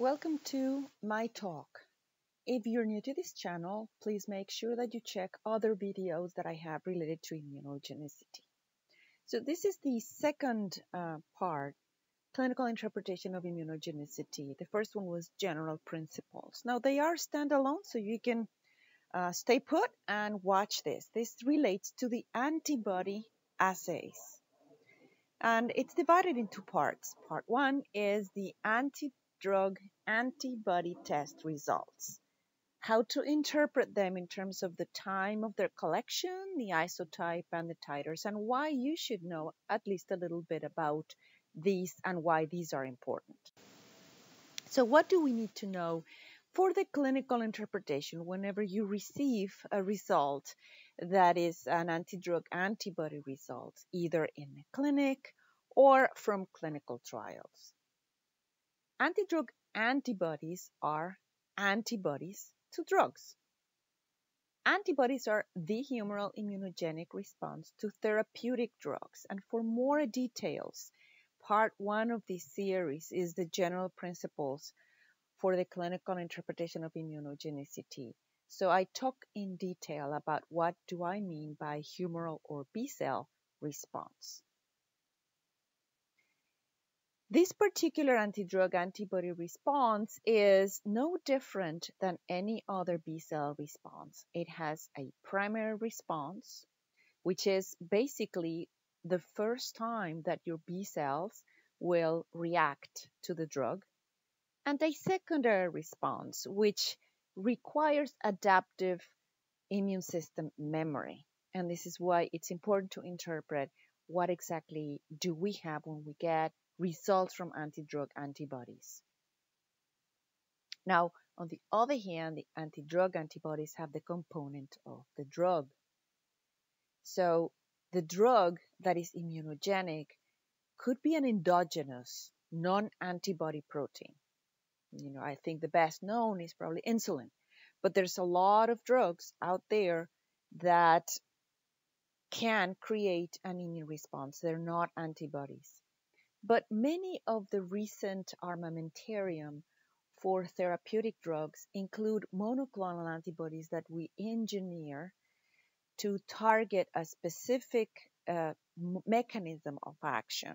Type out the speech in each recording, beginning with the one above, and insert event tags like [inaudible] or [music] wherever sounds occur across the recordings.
Welcome to my talk. If you're new to this channel, please make sure that you check other videos that I have related to immunogenicity. So this is the second uh, part, clinical interpretation of immunogenicity. The first one was general principles. Now they are standalone, so you can uh, stay put and watch this. This relates to the antibody assays. And it's divided into parts. Part one is the anti drug antibody test results. How to interpret them in terms of the time of their collection, the isotype, and the titers, and why you should know at least a little bit about these and why these are important. So, what do we need to know for the clinical interpretation whenever you receive a result that is an anti-drug antibody result, either in the clinic or from clinical trials? Anti-drug antibodies are antibodies to drugs. Antibodies are the humoral immunogenic response to therapeutic drugs. And for more details, part one of this series is the general principles for the clinical interpretation of immunogenicity. So I talk in detail about what do I mean by humoral or B cell response. This particular anti-drug antibody response is no different than any other B cell response. It has a primary response, which is basically the first time that your B cells will react to the drug, and a secondary response, which requires adaptive immune system memory. And this is why it's important to interpret what exactly do we have when we get results from anti-drug antibodies. Now, on the other hand, the anti-drug antibodies have the component of the drug. So the drug that is immunogenic could be an endogenous non-antibody protein. You know, I think the best known is probably insulin, but there's a lot of drugs out there that can create an immune response. They're not antibodies. But many of the recent armamentarium for therapeutic drugs include monoclonal antibodies that we engineer to target a specific uh, mechanism of action.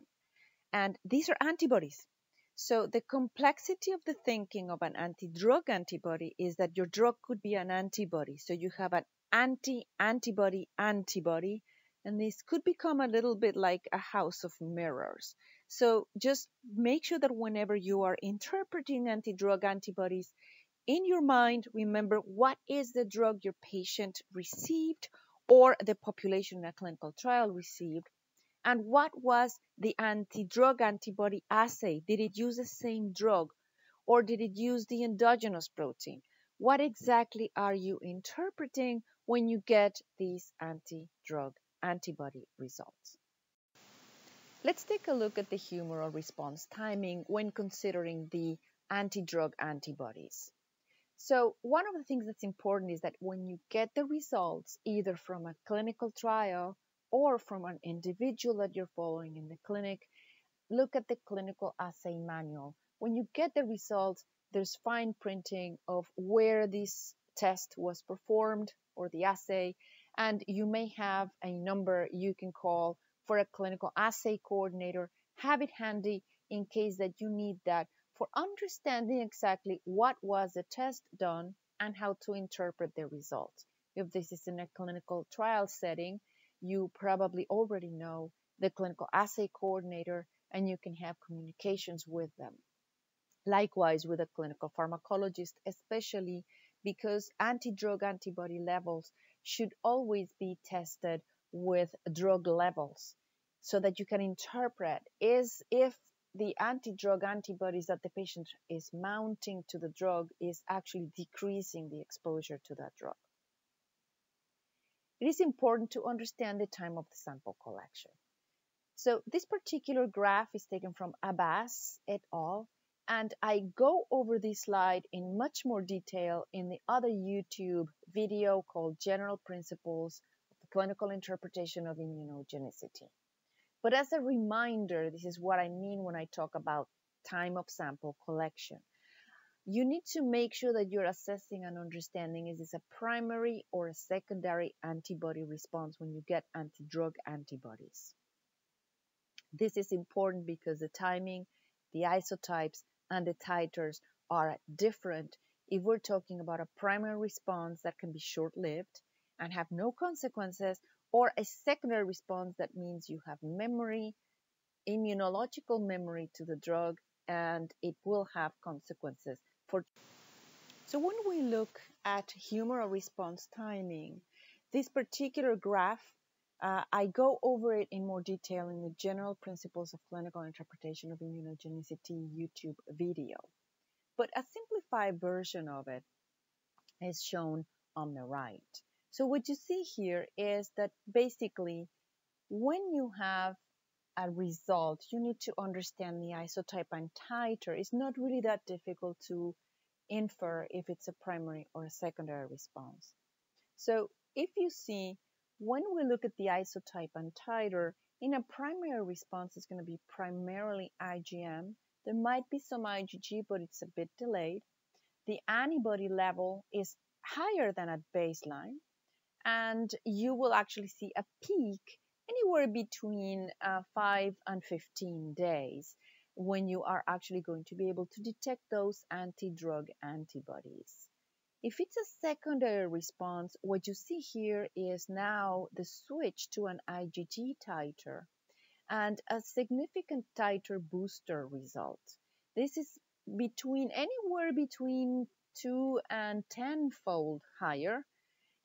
And these are antibodies. So the complexity of the thinking of an anti-drug antibody is that your drug could be an antibody. So you have an anti-antibody antibody, and this could become a little bit like a house of mirrors. So just make sure that whenever you are interpreting anti-drug antibodies, in your mind, remember what is the drug your patient received or the population in a clinical trial received, and what was the anti-drug antibody assay? Did it use the same drug or did it use the endogenous protein? What exactly are you interpreting when you get these anti-drug antibody results? Let's take a look at the humoral response timing when considering the anti-drug antibodies. So one of the things that's important is that when you get the results either from a clinical trial or from an individual that you're following in the clinic, look at the clinical assay manual. When you get the results, there's fine printing of where this test was performed or the assay, and you may have a number you can call for a clinical assay coordinator. Have it handy in case that you need that for understanding exactly what was the test done and how to interpret the results. If this is in a clinical trial setting, you probably already know the clinical assay coordinator and you can have communications with them. Likewise, with a clinical pharmacologist, especially because anti drug antibody levels should always be tested with drug levels so that you can interpret is if the anti-drug antibodies that the patient is mounting to the drug is actually decreasing the exposure to that drug. It is important to understand the time of the sample collection. So this particular graph is taken from Abbas et al. And I go over this slide in much more detail in the other YouTube video called General Principles of the clinical interpretation of immunogenicity. But as a reminder, this is what I mean when I talk about time of sample collection. you need to make sure that you're assessing and understanding is this a primary or a secondary antibody response when you get anti-drug antibodies. This is important because the timing, the isotypes, and the titers are different if we're talking about a primary response that can be short-lived and have no consequences or a secondary response that means you have memory, immunological memory to the drug, and it will have consequences for. So when we look at humoral response timing, this particular graph, uh, I go over it in more detail in the general principles of clinical interpretation of immunogenicity YouTube video. But a simplified version of it is shown on the right. So what you see here is that basically when you have a result, you need to understand the isotype and titer. It's not really that difficult to infer if it's a primary or a secondary response. So if you see, when we look at the isotype and titer, in a primary response, it's going to be primarily IgM. There might be some IgG, but it's a bit delayed. The antibody level is higher than at baseline and you will actually see a peak anywhere between uh, 5 and 15 days when you are actually going to be able to detect those anti-drug antibodies. If it's a secondary response, what you see here is now the switch to an IgG titer and a significant titer booster result. This is between anywhere between 2 and 10 fold higher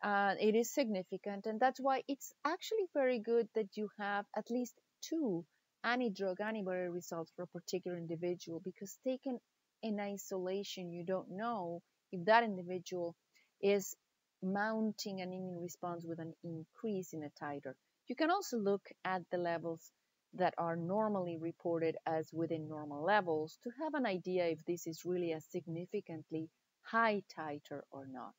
uh, it is significant and that's why it's actually very good that you have at least two anti-drug antibody results for a particular individual because taken in isolation you don't know if that individual is mounting an immune response with an increase in a titer. You can also look at the levels that are normally reported as within normal levels to have an idea if this is really a significantly high titer or not.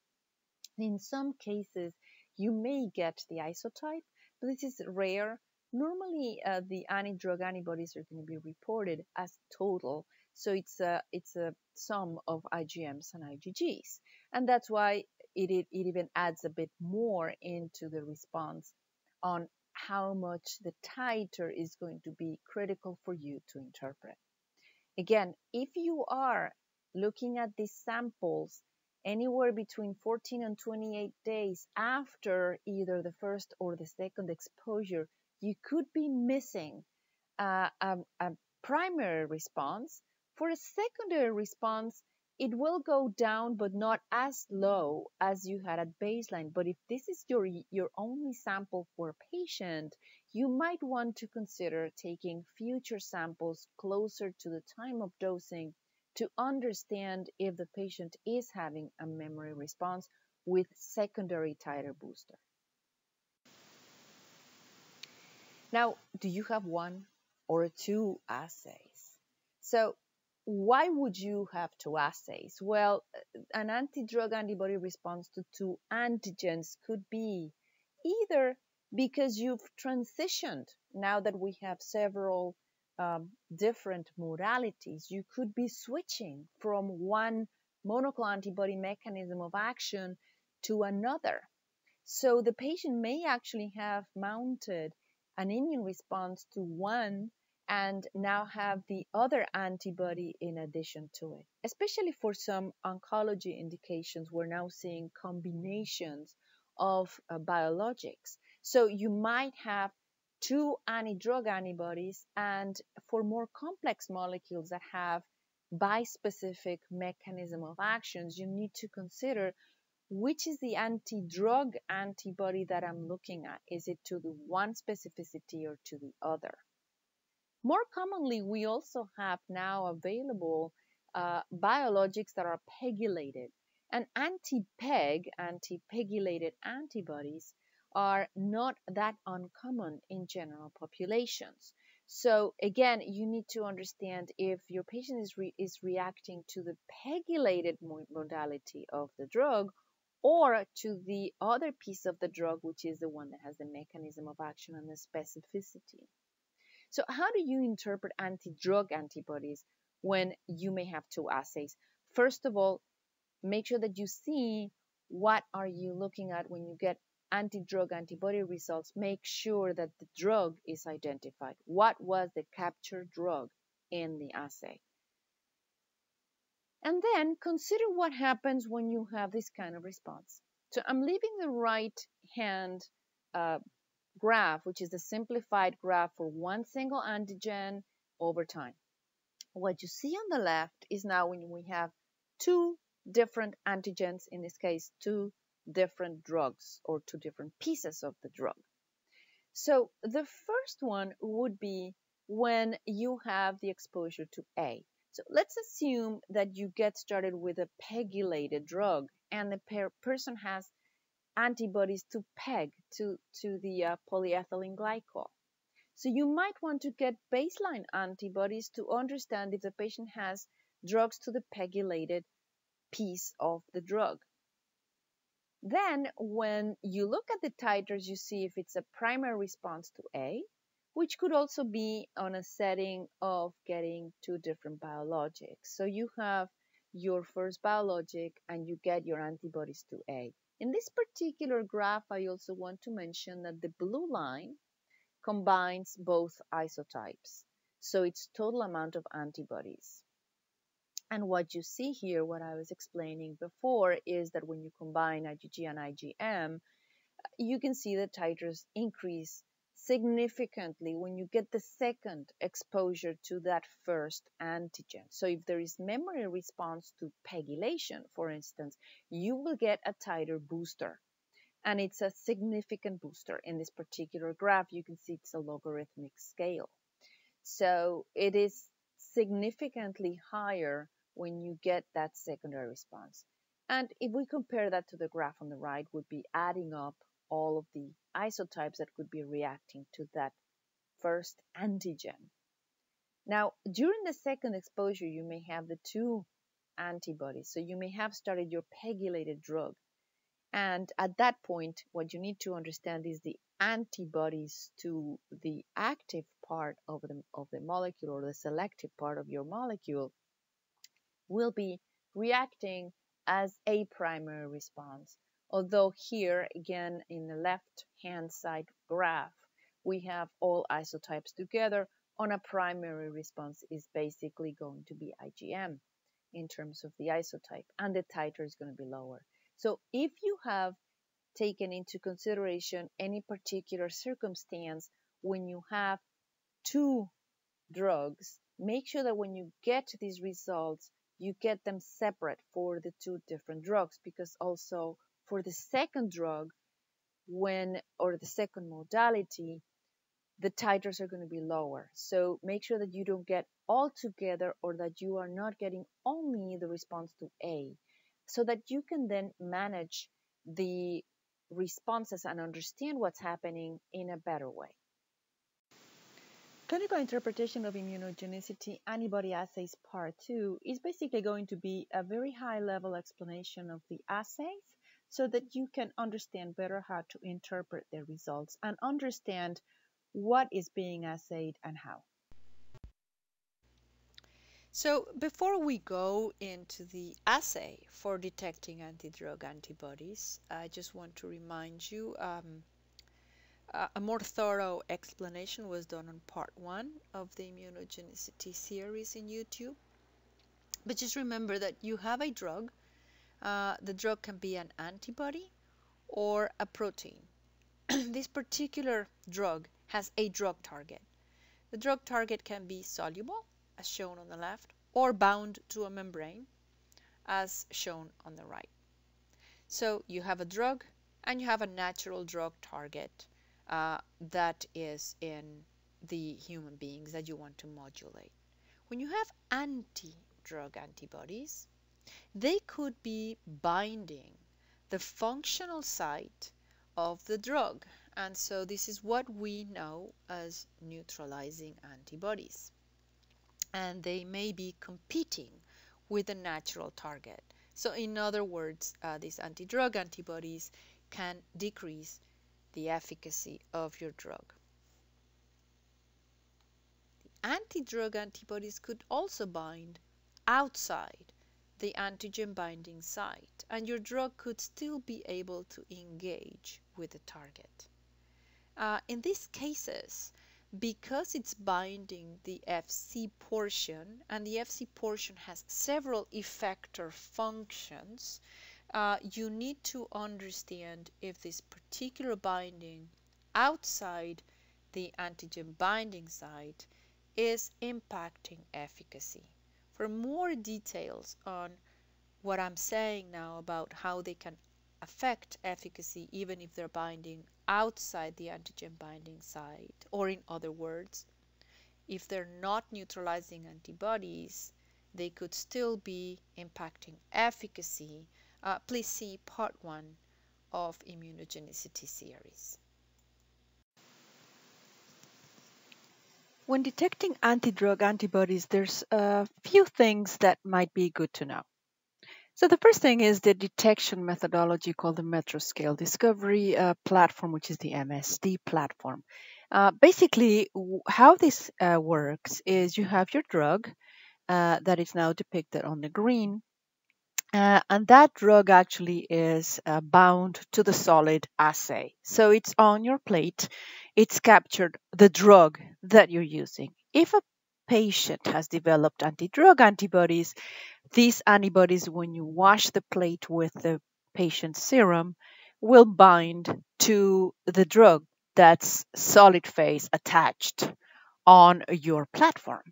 In some cases, you may get the isotype, but this is rare. Normally, uh, the anti-drug antibodies are going to be reported as total, so it's a it's a sum of IgMs and IgGs, and that's why it, it, it even adds a bit more into the response on how much the titer is going to be critical for you to interpret. Again, if you are looking at these samples anywhere between 14 and 28 days after either the first or the second exposure, you could be missing uh, a, a primary response. For a secondary response, it will go down, but not as low as you had at baseline. But if this is your, your only sample for a patient, you might want to consider taking future samples closer to the time of dosing to understand if the patient is having a memory response with secondary titer booster. Now, do you have one or two assays? So, why would you have two assays? Well, an anti-drug antibody response to two antigens could be either because you've transitioned now that we have several um, different modalities, you could be switching from one monoclonal antibody mechanism of action to another. So the patient may actually have mounted an immune response to one and now have the other antibody in addition to it. Especially for some oncology indications, we're now seeing combinations of uh, biologics. So you might have two anti-drug antibodies and for more complex molecules that have bispecific mechanism of actions you need to consider which is the anti-drug antibody that I'm looking at is it to the one specificity or to the other more commonly we also have now available uh, biologics that are pegylated and anti-peg anti-pegylated antibodies are not that uncommon in general populations. So again, you need to understand if your patient is, re- is reacting to the pegylated modality of the drug or to the other piece of the drug, which is the one that has the mechanism of action and the specificity. So how do you interpret anti-drug antibodies when you may have two assays? first of all, make sure that you see what are you looking at when you get anti-drug antibody results. Make sure that the drug is identified. What was the captured drug in the assay? And then consider what happens when you have this kind of response. So I'm leaving the right hand uh, graph, which is the simplified graph for one single antigen over time. What you see on the left is now when we have two different antigens, in this case, two different drugs or two different pieces of the drug. So the first one would be when you have the exposure to A. So let's assume that you get started with a pegylated drug and the per person has antibodies to PEG, to, to the uh, polyethylene glycol. So you might want to get baseline antibodies to understand if the patient has drugs to the pegylated piece of the drug. Then when you look at the titers, you see if it's a primary response to A, which could also be on a setting of getting two different biologics. So you have your first biologic and you get your antibodies to A. In this particular graph, I also want to mention that the blue line combines both isotypes. So it's total amount of antibodies. And what you see here, what I was explaining before, is that when you combine IgG and IgM, you can see the titers increase significantly when you get the second exposure to that first antigen. So if there is memory response to pegylation, for instance, you will get a titer booster. And it's a significant booster. In this particular graph, you can see it's a logarithmic scale. So it is significantly higher when you get that secondary response. And if we compare that to the graph on the right, would be adding up all of the isotypes that could be reacting to that first antigen. Now, during the second exposure, you may have the two antibodies. So you may have started your pegylated drug. And at that point, what you need to understand is the antibodies to the active part of the, of the molecule or the selective part of your molecule will be reacting as a primary response. Although here, again, in the left-hand side graph, we have all isotypes together on a primary response is basically going to be IgM in terms of the isotype, and the titer is going to be lower. So if you have taken into consideration any particular circumstance when you have two drugs, make sure that when you get these results, you get them separate for the two different drugs because also for the second drug when or the second modality the titers are going to be lower. So make sure that you don't get all together or that you are not getting only the response to a so that you can then manage the responses and understand what's happening in a better way. Clinical interpretation of immunogenicity antibody assays part 2 is basically going to be a very high level explanation of the assays so that you can understand better how to interpret the results and understand what is being assayed and how. So before we go into the assay for detecting anti-drug antibodies, I just want to remind you um, a more thorough explanation was done on part one of the immunogenicity series in YouTube. But just remember that you have a drug. Uh, the drug can be an antibody or a protein. [clears throat] this particular drug has a drug target. The drug target can be soluble, as shown on the left, or bound to a membrane, as shown on the right. So you have a drug and you have a natural drug target uh, that is in the human beings that you want to modulate. When you have anti-drug antibodies, they could be binding the functional site of the drug. And so this is what we know as neutralizing antibodies. And they may be competing with the natural target. So in other words, uh, these anti-drug antibodies can decrease the efficacy of your drug. The anti-drug antibodies could also bind outside the antigen binding site and your drug could still be able to engage with the target. Uh, in these cases, because it's binding the Fc portion and the Fc portion has several effector functions, uh, you need to understand if this particular binding outside the antigen binding site is impacting efficacy. For more details on what I'm saying now about how they can affect efficacy even if they're binding outside the antigen binding site, or in other words, if they're not neutralizing antibodies, they could still be impacting efficacy. Uh, please see part one of immunogenicity series. When detecting anti-drug antibodies, there's a few things that might be good to know. So the first thing is the detection methodology called the Meso Scale Discovery uh, Platform, which is the MSD platform. Uh, basically, how this uh, works is you have your drug uh, that is now depicted on the green, uh, and that drug actually is uh, bound to the solid assay. So it's on your plate, it's captured the drug that you're using. If a patient has developed anti drug antibodies, these antibodies, when you wash the plate with the patient's serum, will bind to the drug that's solid phase attached on your platform.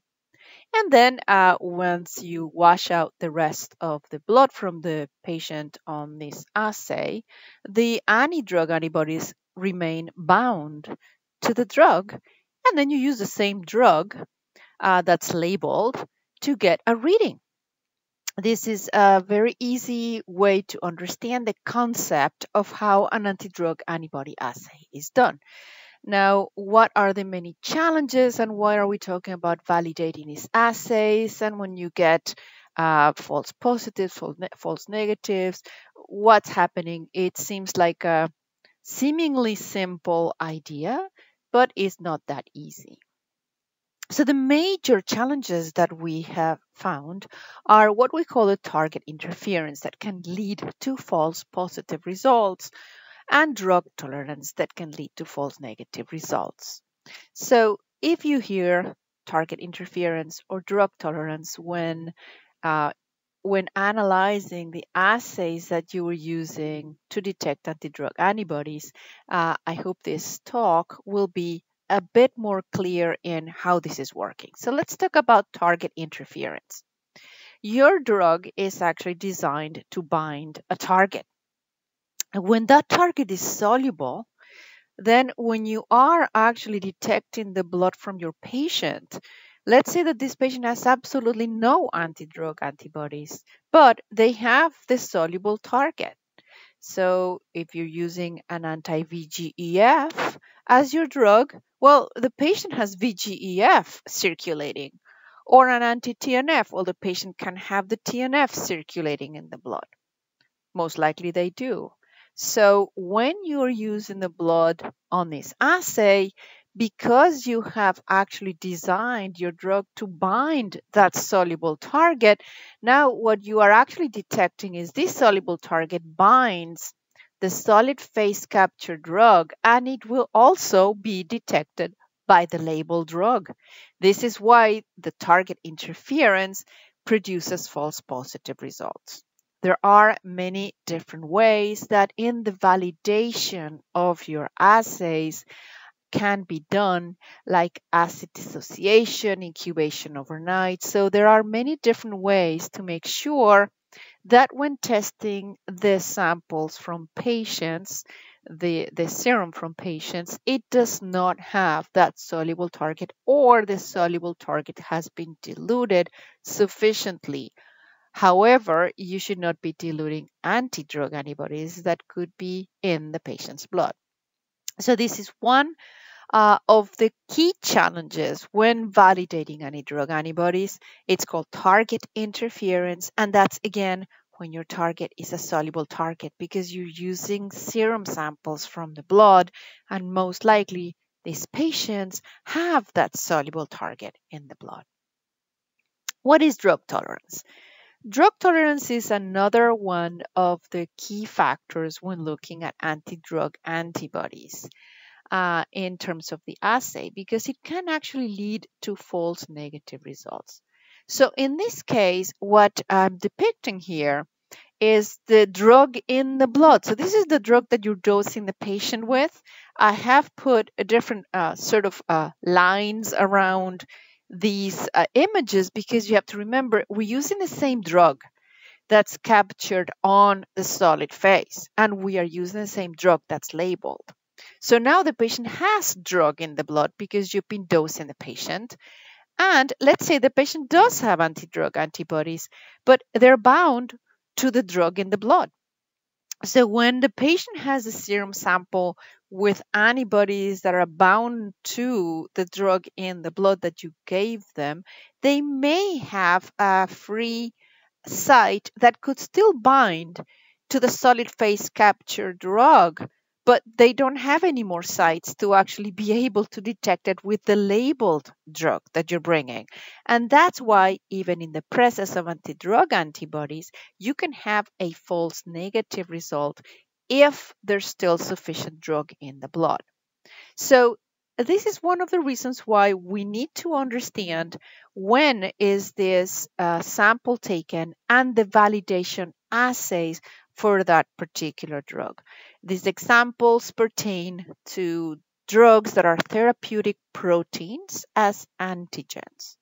And then uh, once you wash out the rest of the blood from the patient on this assay, the anti-drug antibodies remain bound to the drug. And then you use the same drug uh, that's labeled to get a reading. This is a very easy way to understand the concept of how an anti-drug antibody assay is done. Now, what are the many challenges and why are we talking about validating these assays? And when you get uh, false positives, false, ne false negatives, what's happening? It seems like a seemingly simple idea, but it's not that easy. So the major challenges that we have found are what we call a target interference that can lead to false positive results and drug tolerance that can lead to false negative results. So if you hear target interference or drug tolerance when uh, when analyzing the assays that you were using to detect anti-drug antibodies, uh, I hope this talk will be a bit more clear in how this is working. So let's talk about target interference. Your drug is actually designed to bind a target. When that target is soluble, then when you are actually detecting the blood from your patient, let's say that this patient has absolutely no anti-drug antibodies, but they have the soluble target. So if you're using an anti-VEGF as your drug, well, the patient has VEGF circulating. Or an anti-TNF, well, the patient can have the TNF circulating in the blood. Most likely they do. So when you're using the blood on this assay, because you have actually designed your drug to bind that soluble target, now what you are actually detecting is this soluble target binds the solid phase capture drug and it will also be detected by the label drug. This is why the target interference produces false positive results. There are many different ways that in the validation of your assays can be done, like acid dissociation, incubation overnight. So there are many different ways to make sure that when testing the samples from patients, the, the serum from patients, it does not have that soluble target or the soluble target has been diluted sufficiently. However, you should not be diluting anti-drug antibodies that could be in the patient's blood. So this is one uh, of the key challenges when validating anti-drug antibodies. It's called target interference, and that's again when your target is a soluble target because you're using serum samples from the blood, and most likely these patients have that soluble target in the blood. What is drug tolerance? Drug tolerance is another one of the key factors when looking at anti-drug antibodies uh, in terms of the assay because it can actually lead to false negative results. So in this case, what I'm depicting here is the drug in the blood. So this is the drug that you're dosing the patient with. I have put a different uh, sort of uh, lines around these uh, images because you have to remember we're using the same drug that's captured on the solid phase and we are using the same drug that's labeled. So now the patient has drug in the blood because you've been dosing the patient. And let's say the patient does have anti-drug antibodies, but they're bound to the drug in the blood. So when the patient has a serum sample with antibodies that are bound to the drug in the blood that you gave them, they may have a free site that could still bind to the solid phase capture drug but they don't have any more sites to actually be able to detect it with the labeled drug that you're bringing. And that's why, even in the presence of anti drug antibodies, you can have a false negative result if there's still sufficient drug in the blood. So, this is one of the reasons why we need to understand when is this uh, sample taken and the validation assays for that particular drug. These examples pertain to drugs that are therapeutic proteins as antigens.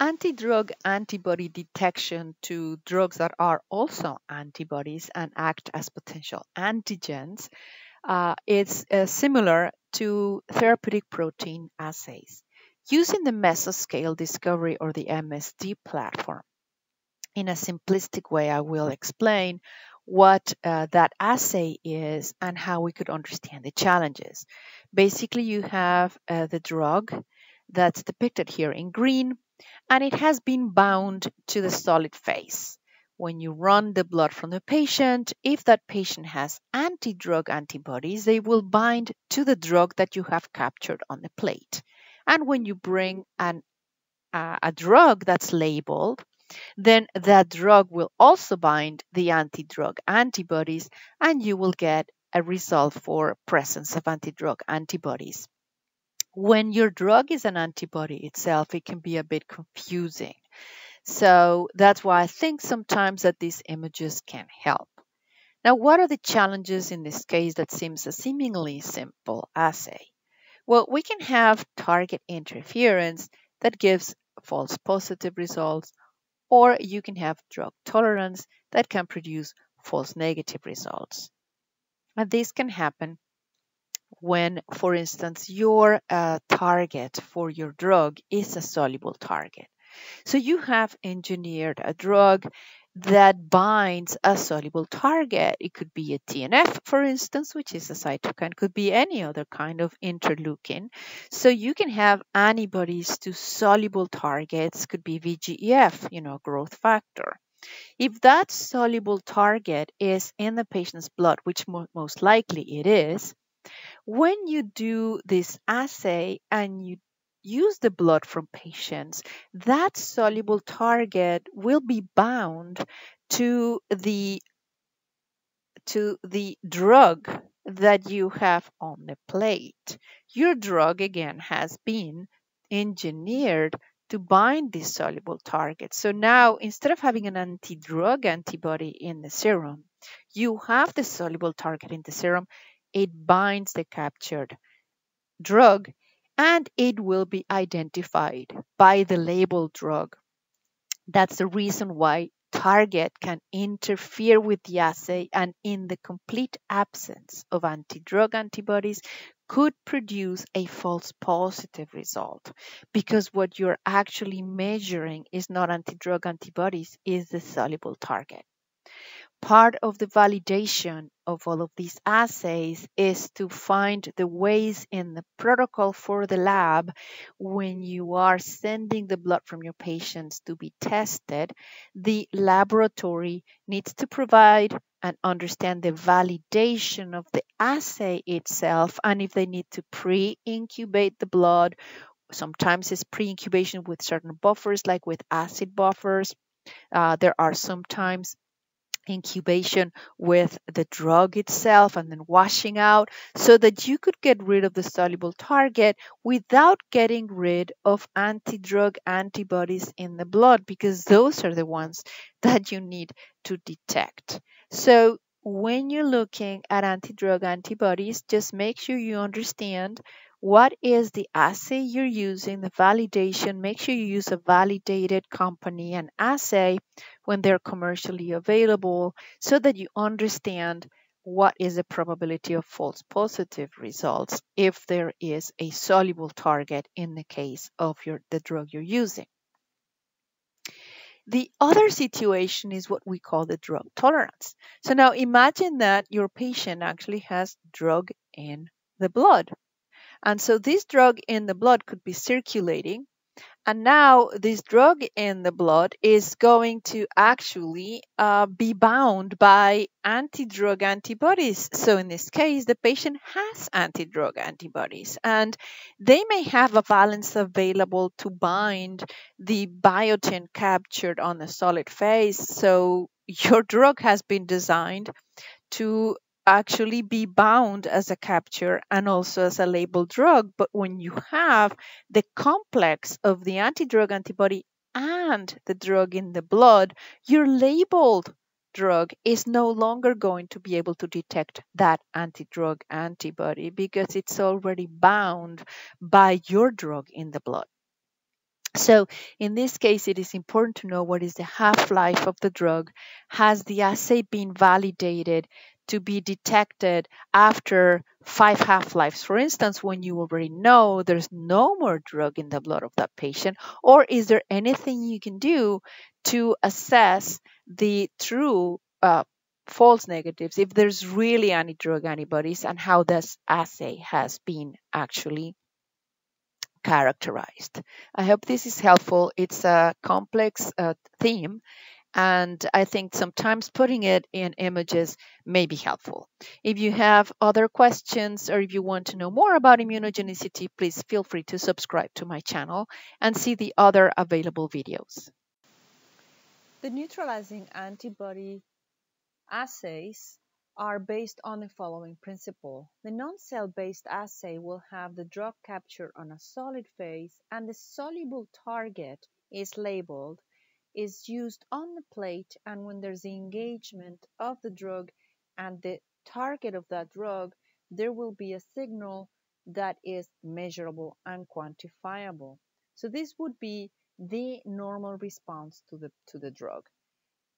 Anti-drug antibody detection to drugs that are also antibodies and act as potential antigens uh, is uh, similar to therapeutic protein assays using the mesoscale discovery or the MSD platform. In a simplistic way, I will explain what uh, that assay is and how we could understand the challenges. Basically, you have uh, the drug that's depicted here in green, and it has been bound to the solid phase. When you run the blood from the patient, if that patient has anti drug antibodies, they will bind to the drug that you have captured on the plate. And when you bring an, uh, a drug that's labeled, then that drug will also bind the anti-drug antibodies and you will get a result for presence of anti-drug antibodies. When your drug is an antibody itself, it can be a bit confusing. So that's why I think sometimes that these images can help. Now, what are the challenges in this case that seems a seemingly simple assay? Well, we can have target interference that gives false positive results or you can have drug tolerance that can produce false negative results. And this can happen when, for instance, your uh, target for your drug is a soluble target. So you have engineered a drug that binds a soluble target. It could be a TNF, for instance, which is a cytokine, could be any other kind of interleukin. So you can have antibodies to soluble targets, could be VEGF, you know, growth factor. If that soluble target is in the patient's blood, which mo most likely it is, when you do this assay and you use the blood from patients, that soluble target will be bound to the to the drug that you have on the plate. Your drug again has been engineered to bind this soluble target. So now instead of having an anti-drug antibody in the serum, you have the soluble target in the serum. It binds the captured drug and it will be identified by the label drug. That's the reason why target can interfere with the assay and in the complete absence of anti-drug antibodies could produce a false positive result because what you're actually measuring is not anti-drug antibodies is the soluble target part of the validation of all of these assays is to find the ways in the protocol for the lab when you are sending the blood from your patients to be tested. The laboratory needs to provide and understand the validation of the assay itself and if they need to pre incubate the blood sometimes it's pre-incubation with certain buffers, like with acid buffers. Uh, there are sometimes incubation with the drug itself and then washing out so that you could get rid of the soluble target without getting rid of anti-drug antibodies in the blood because those are the ones that you need to detect. So when you're looking at anti-drug antibodies, just make sure you understand what is the assay you're using, the validation. Make sure you use a validated company and assay when they're commercially available so that you understand what is the probability of false positive results if there is a soluble target in the case of your the drug you're using. The other situation is what we call the drug tolerance. So now imagine that your patient actually has drug in the blood. And so this drug in the blood could be circulating. And now this drug in the blood is going to actually uh, be bound by anti-drug antibodies. So in this case, the patient has anti-drug antibodies and they may have a valence available to bind the biotin captured on the solid phase. So [laughs] your drug has been designed to actually be bound as a capture and also as a labeled drug. But when you have the complex of the anti drug antibody and the drug in the blood, your labeled drug is no longer going to be able to detect that anti drug antibody because it's already bound by your drug in the blood. So in this case, it is important to know what is the half-life of the drug. Has the assay been validated to be detected after five half lives. For instance, when you already know there's no more drug in the blood of that patient, or is there anything you can do to assess the true uh, false negatives if there's really any drug antibodies and how this assay has been actually characterized. I hope this is helpful. It's a complex uh, theme and I think sometimes putting it in images may be helpful. If you have other questions or if you want to know more about immunogenicity, please feel free to subscribe to my channel and see the other available videos. The neutralizing antibody assays are based on the following principle. The non-cell based assay will have the drug capture on a solid phase and the soluble target is labeled is used on the plate and when there's the engagement of the drug and the target of that drug, there will be a signal that is measurable and quantifiable. So this would be the normal response to the, to the drug.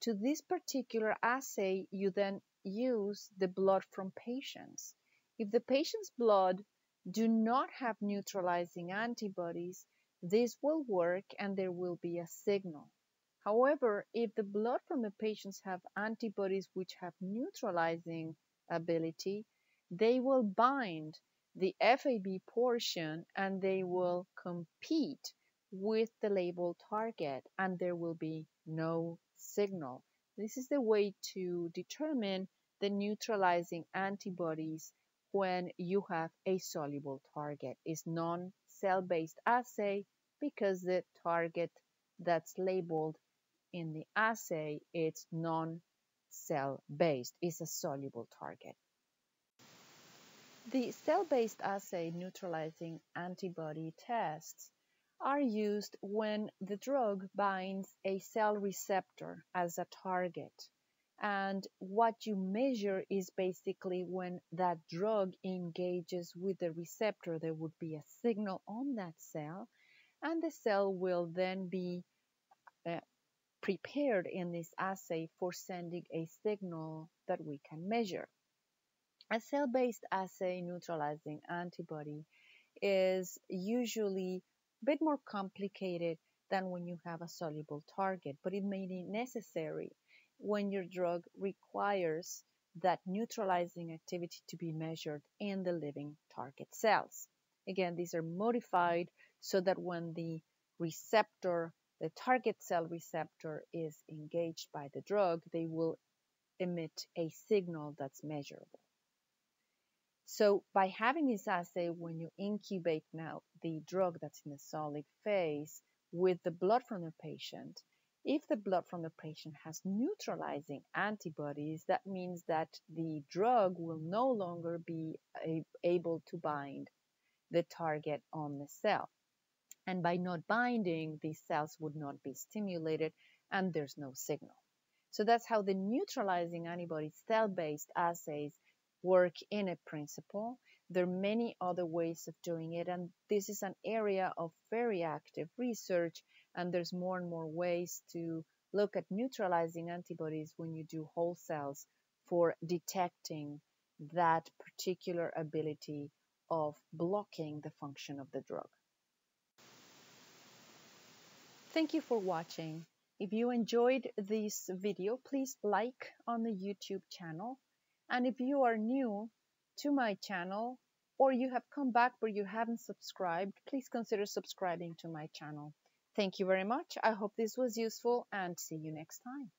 To this particular assay, you then use the blood from patients. If the patient's blood do not have neutralizing antibodies, this will work and there will be a signal. However, if the blood from the patients have antibodies which have neutralizing ability, they will bind the FAB portion and they mm-hmm. will compete with the labeled target and there will be no signal. This is the way to determine the neutralizing antibodies when you have a soluble target. It's non-cell based assay because the target that's labeled in the assay, it's non-cell based, it's a soluble target. The cell-based assay neutralizing antibody tests are used when the drug binds a cell receptor as a target. And what you measure is basically when that drug engages with the receptor, there would be a signal on that cell, and the cell will then be uh, prepared in this assay for sending a signal that we can measure. A cell-based assay neutralizing antibody is usually a bit more complicated than when you have a soluble target, but it may be necessary when your drug requires that neutralizing activity to be measured in the living target cells. Again, these are modified so that when the receptor the target cell receptor is engaged by the drug, they will emit a signal that's measurable. So by having this assay, when you incubate now the drug that's in the solid phase with the blood from the patient, if the blood from the patient has neutralizing antibodies, that means that the drug will no longer be able to bind the target on the cell. And by not binding, these cells would not be stimulated and there's no signal. So that's how the neutralizing antibody cell-based assays work in a principle. There are many other ways of doing it, and this is an area of very active research, and there's more and more ways to look at neutralizing antibodies when you do whole cells for detecting that particular ability of blocking the function of the drug. Thank you for watching. If you enjoyed this video, please like on the YouTube channel. And if you are new to my channel or you have come back but you haven't subscribed, please consider subscribing to my channel. Thank you very much. I hope this was useful and see you next time.